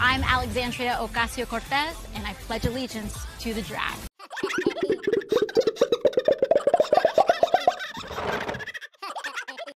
I'm Alexandria Ocasio Cortez, and I pledge allegiance to the draft.